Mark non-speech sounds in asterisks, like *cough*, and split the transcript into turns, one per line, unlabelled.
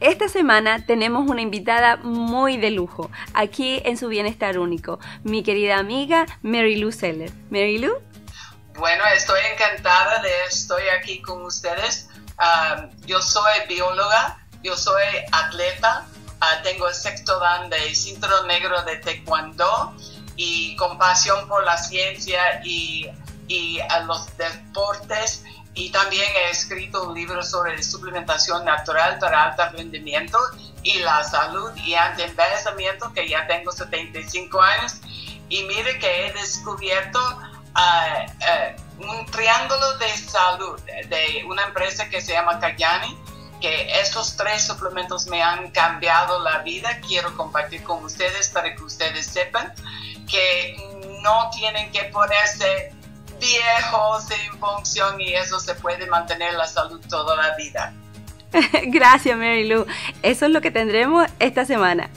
Esta semana tenemos una invitada muy de lujo aquí en su Bienestar Único, mi querida amiga Mary Lou Seller. Mary Lou.
Bueno, estoy encantada de estar aquí con ustedes. Yo soy bióloga, yo soy atleta, ah, tengo el sexto dan de cinturón negro de taekwondo y con pasión por la ciencia y, y los deportes y también he escrito un libro sobre suplementación natural para alto rendimiento y la salud y anti-envejecimiento, que ya tengo 75 años. Y mire que he descubierto ah, ah, un triángulo de salud de una empresa que se llama Kayani, que estos tres suplementos me han cambiado la vida. Quiero compartir con ustedes para que ustedes sepan que no tienen que ponerse viejos sin función y eso se puede mantener la salud toda la vida. *laughs*
Gracias, Mary Lou. Eso es lo que tendremos esta semana.